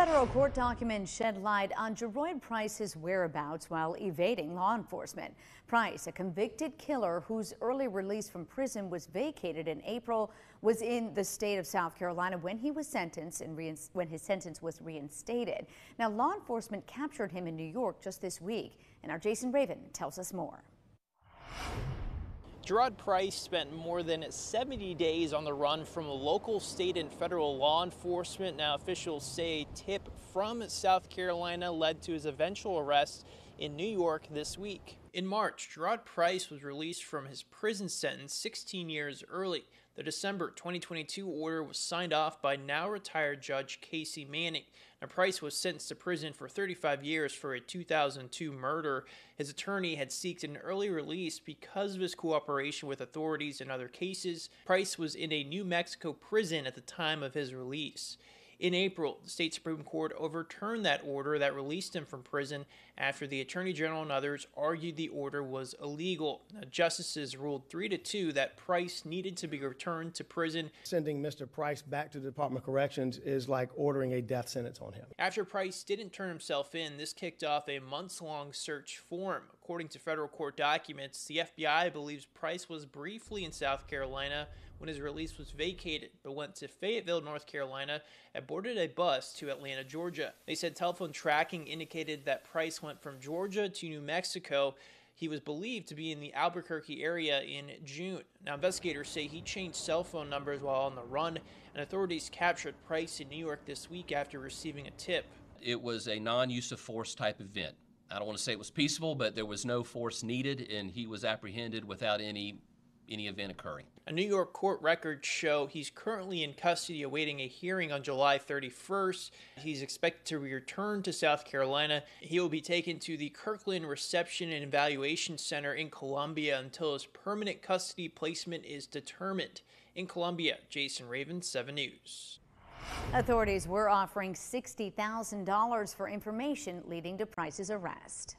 Federal court documents shed light on Jeroid Price's whereabouts while evading law enforcement. Price, a convicted killer whose early release from prison was vacated in April, was in the state of South Carolina when he was sentenced and when his sentence was reinstated. Now, law enforcement captured him in New York just this week, and our Jason Raven tells us more. Jeroid Price spent more than 70 days on the run from local, state, and federal law enforcement. Now, officials say a tip from South Carolina led to his eventual arrest in New York this week. In March, Jeroid Price was released from his prison sentence 16 years early. The December 2022 order was signed off by now retired Judge Casey Manning. Now, Price was sentenced to prison for 35 years for a 2002 murder. His attorney had sought an early release because of his cooperation with authorities in other cases. Price was in a New Mexico prison at the time of his release. In April, the state Supreme Court overturned that order that released him from prison after the Attorney General and others argued the order was illegal. Now, justices ruled 3 to 2 that Price needed to be returned to prison. Sending Mr. Price back to the Department of Corrections is like ordering a death sentence on him. After Price didn't turn himself in, this kicked off a months long search for him. According to federal court documents, the FBI believes Price was briefly in South Carolina when his release was vacated, but went to Fayetteville, North Carolina, and boarded a bus to Atlanta, Georgia. They said telephone tracking indicated that Price went from Georgia to New Mexico. He was believed to be in the Albuquerque area in June. Now, investigators say he changed cell phone numbers while on the run, and authorities captured Price in New York this week after receiving a tip. It was a non use of force type event. I don't want to say it was peaceful, but there was no force needed, and he was apprehended without any any event occurring. A New York court records show he's currently in custody awaiting a hearing on July 31st. He's expected to return to South Carolina. He will be taken to the Kirkland Reception and Evaluation Center in Columbia until his permanent custody placement is determined. In Columbia, Jason Raven, 7 News. Authorities were offering $60,000 for information leading to Price's arrest.